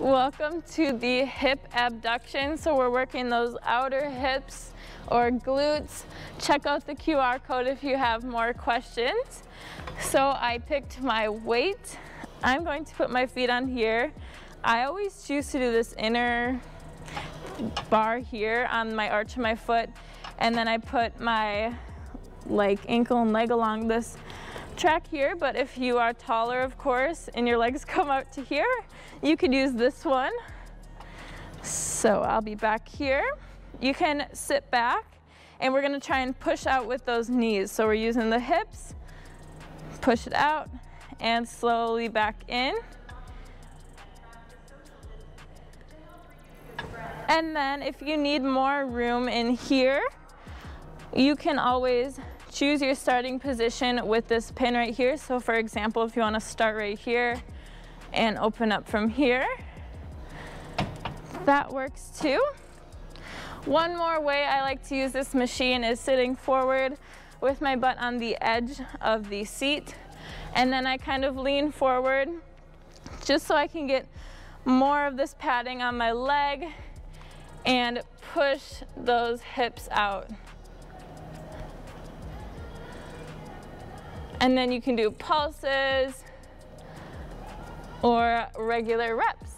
Welcome to the hip abduction. So we're working those outer hips or glutes. Check out the QR code if you have more questions. So I picked my weight. I'm going to put my feet on here. I always choose to do this inner bar here on my arch of my foot and then I put my like ankle and leg along this track here, but if you are taller, of course, and your legs come out to here, you could use this one. So I'll be back here. You can sit back and we're gonna try and push out with those knees. So we're using the hips, push it out and slowly back in. And then if you need more room in here, you can always choose your starting position with this pin right here. So for example, if you wanna start right here and open up from here, that works too. One more way I like to use this machine is sitting forward with my butt on the edge of the seat. And then I kind of lean forward just so I can get more of this padding on my leg and push those hips out. And then you can do pulses or regular reps.